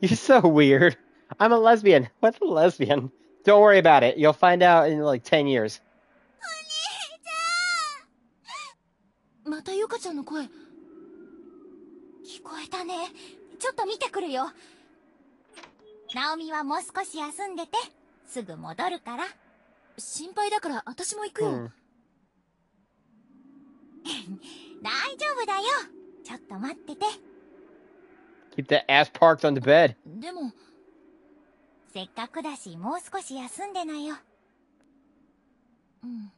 You're so weird. I'm a lesbian. What's a lesbian? Don't worry about it. You'll find out in like 10 years. またゆかちゃんの声。聞こえたね。ちょっと見てくるよ。 ナオミはもう少し休んでて。すぐ戻るから。心配だから私も行くよ。Hmm. 大丈夫だよ。ちょっと待ってて。Keep that ass parked on the bed. でも、せっかくだし、もう少し休んでなよ。うん。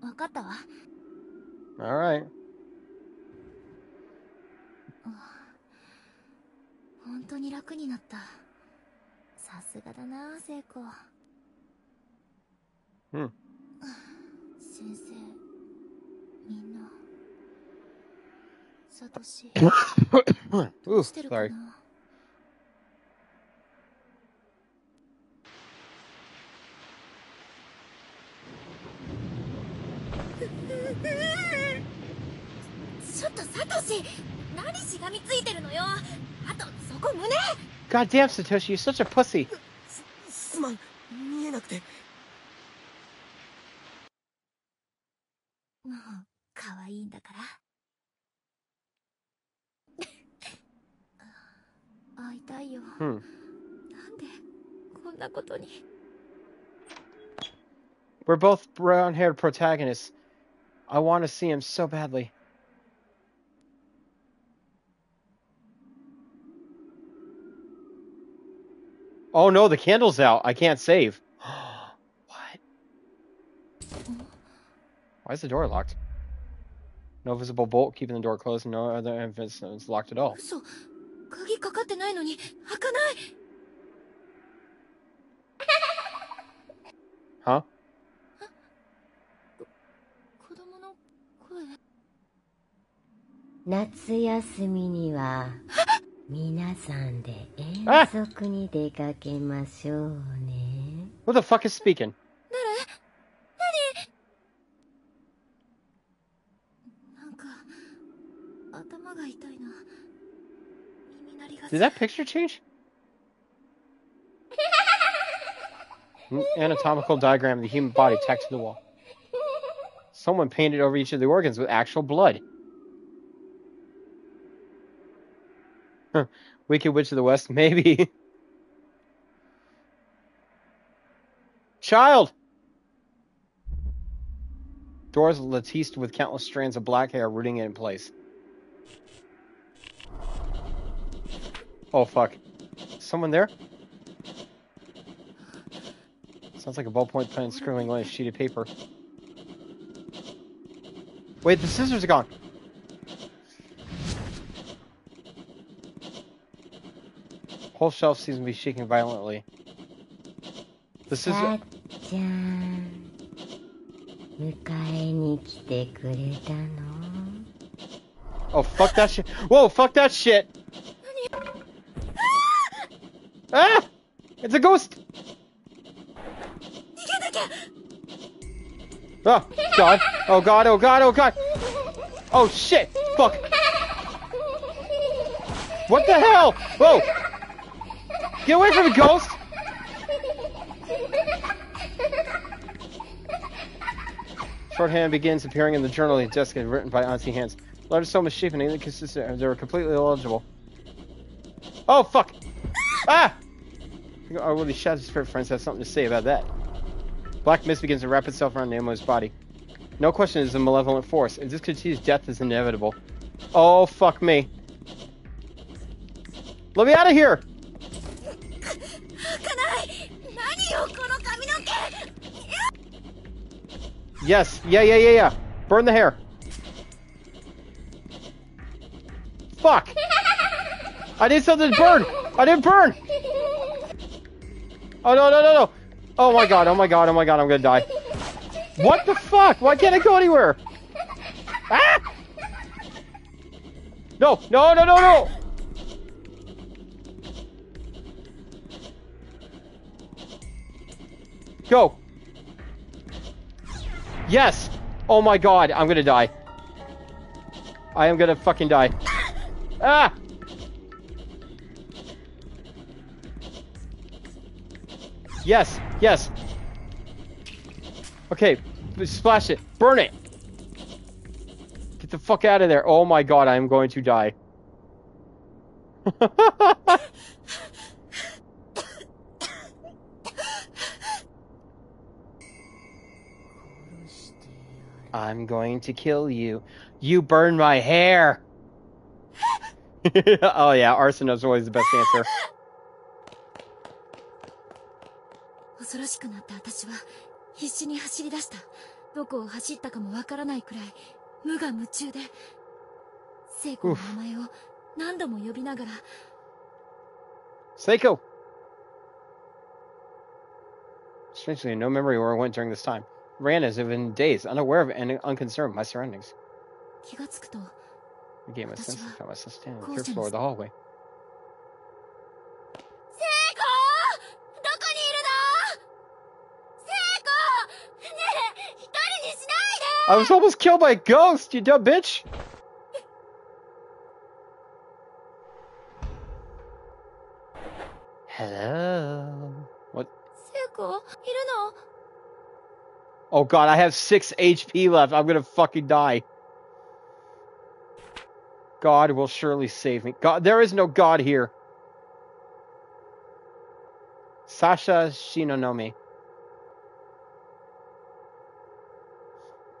わかったわ。All right. 本当に楽になった。さすがだな、聖子。うん。先生、みんな。サトシ、Ooh, してるか sorry. なちょっとサトシ何しがみついてるのよあとそこ胸 God damn, Satoshi, you're such a pussy. すまん見えなくてもう可愛いんだから会いたいよ、 Hmm. なんでこんなことに We're both brown haired protagonists. I want to see him so badly. Oh no, the candle's out. I can't save. what? Why is the door locked? No visible bolt keeping the door closed, no other evidence locked at all. Huh? Natsuyasumi ni wa 皆さんで遠足に出かけましょうね Who the fuck is speaking? なんか頭が痛いな耳鳴りが Did that picture change? An Anatomical diagram of the human body tacked to the wall. Someone painted over each of the organs with actual blood. Wicked Witch of the West, maybe. Child! Doors latticed with countless strands of black hair rooting it in place. Oh fuck. Someone there? Sounds like a ballpoint pen scribbling on a sheet of paper. Wait, the scissors are gone. Whole shelf seems to be shaking violently. The scissors. さっちゃん 迎えに来てくれたの Oh, fuck that shit. Whoa, fuck that shit. Ah! It's a ghost! Oh, God. Oh, God, oh, God, oh, God. Oh, shit. Fuck. What the hell? Whoa. Get away from the ghost. Shorthand begins appearing in the journal in Jessica, written by Auntie Hands. Letters so misshapen and inconsistent, they were completely illegible. Oh, fuck! Ah! Well, these shadow spirit friends have something to say about that. Black mist begins to wrap itself around Nemo's body. No question is a malevolent force. If this continues, death is inevitable. Oh, fuck me. Let me out of here! Yes, yeah, yeah, yeah, yeah. Burn the hair. Fuck! I need something to burn! I didn't burn! Oh no, no, no, no! Oh my god, oh my god, oh my god, I'm gonna die. What the fuck? Why can't I go anywhere? Ah! No, no, no, no, no! Go! Yes! Oh my god, I'm gonna die. I am gonna fucking die. Ah! Yes, yes. Okay, splash it. Burn it! Get the fuck out of there. Oh my god, I am going to die. I'm going to kill you. You burn my hair. oh yeah, arson is always the best answer. 恐ろしくなった私は必死に走り出したどこを走ったかもわからないくらい無我夢中で聖子の名前を何度も呼びながら Seiko. Strangely, no memory where I went during this time. ran as if in days, unaware of and unconcerned my surroundings. I gained my senses and found myself standing on the third floor of the hallway. I was almost killed by a ghost, you dumb bitch! Hello? What? Seiko, Oh god, I have six HP left. I'm gonna fucking die. God will surely save me. God, there is no God here. Sasha Shinonomi.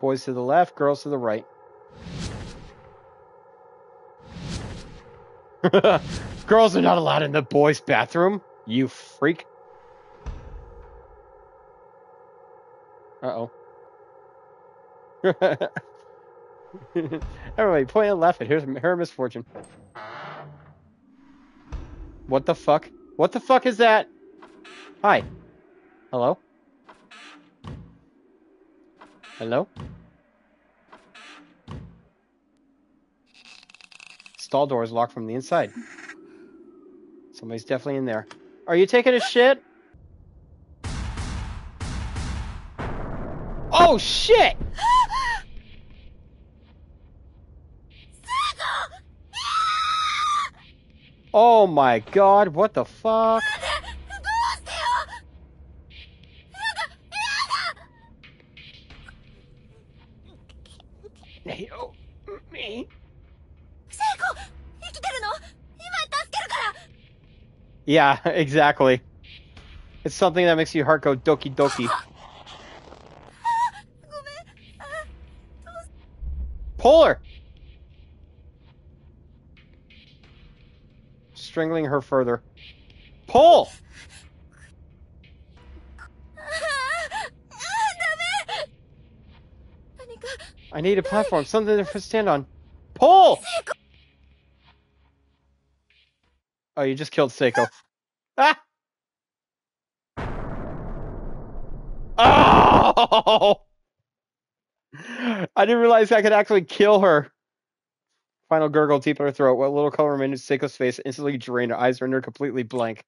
Boys to the left, girls to the right. girls are not allowed in the boys' bathroom. You freak. Uh oh. Everybody, point and laugh at here's her misfortune. What the fuck? What the fuck is that? Hi. Hello? Hello? Stall door is locked from the inside. Somebody's definitely in there. Are you taking a shit? Oh shit! Oh my god, what the fuck? Oh, me. Yeah, exactly. It's something that makes your heart go doki doki. Pull her! Strangling her further. Pull! I need a platform, something to stand on. Pull! Oh, you just killed Seiko. Ah! Oh! I didn't realize I could actually kill her. Final gurgle deep in her throat. What little color remained in Seiko's face instantly drained. Her eyes rendered completely blank. A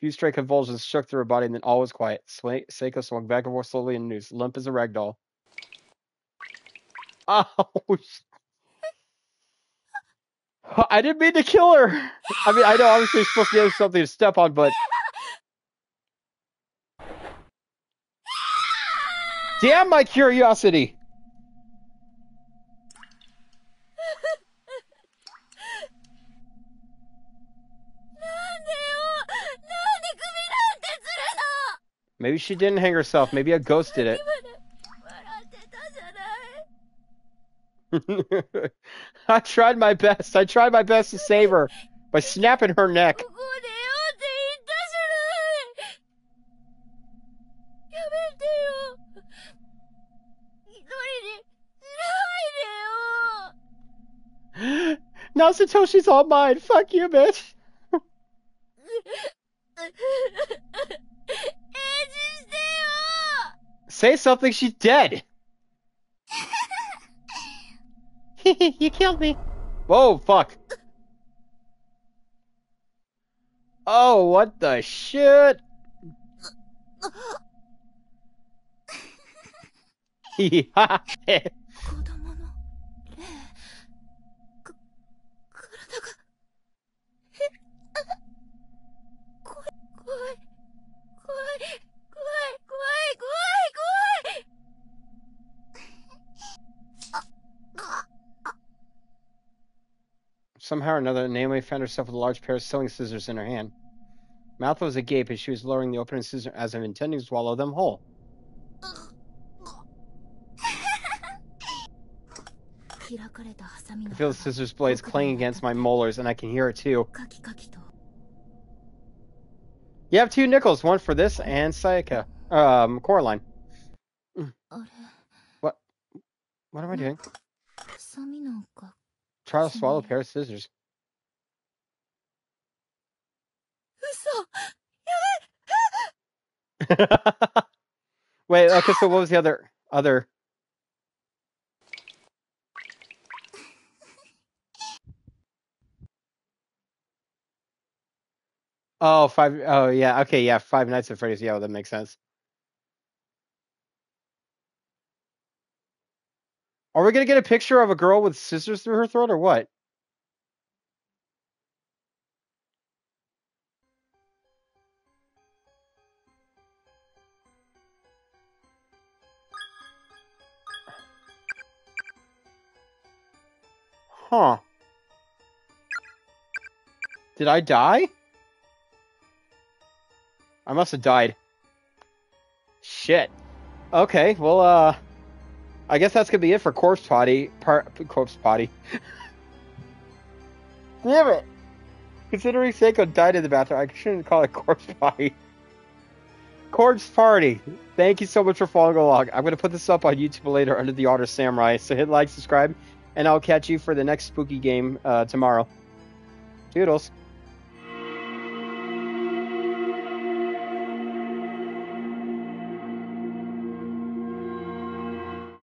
few stray convulsions shook through her body, and then all was quiet. Seiko swung back and forth slowly in the noose, limp as a rag doll. Oh, I didn't mean to kill her. I mean, I know obviously you're supposed to have something to step on, but damn my curiosity. Maybe she didn't hang herself. Maybe a ghost did it. I tried my best. I tried my best to save her by snapping her neck. now Satoshi's all mine. Fuck you, bitch. Say something, she's dead. you killed me. Whoa, fuck. Oh, what the shit? yeah. Or another, Naomi found herself with a large pair of sewing scissors in her hand. Mouth was agape as she was lowering the opening scissors as if intending to swallow them whole. I feel the scissors blades clanging against my molars, and I can hear it too. You have two nickels, one for this and Sayaka. Um, Coraline. What? What am I doing? Try to swallow a pair of scissors. Wait, okay, so what was the other other Oh, five oh yeah, okay, yeah, Five Nights at Freddy's, yeah, that makes sense. Are we gonna get a picture of a girl with scissors through her throat or what? Huh. Did I die? I must have died. Shit. Okay, well, uh... I guess that's gonna be it for Corpse Potty. Par- corpse Potty. Damn it! Considering Seiko died in the bathroom, I shouldn't call it Corpse Potty. Corpse Party. Thank you so much for following along. I'm gonna put this up on YouTube later under the Otter Samurai. So hit like, subscribe, and I'll catch you for the next spooky game uh, tomorrow. Toodles.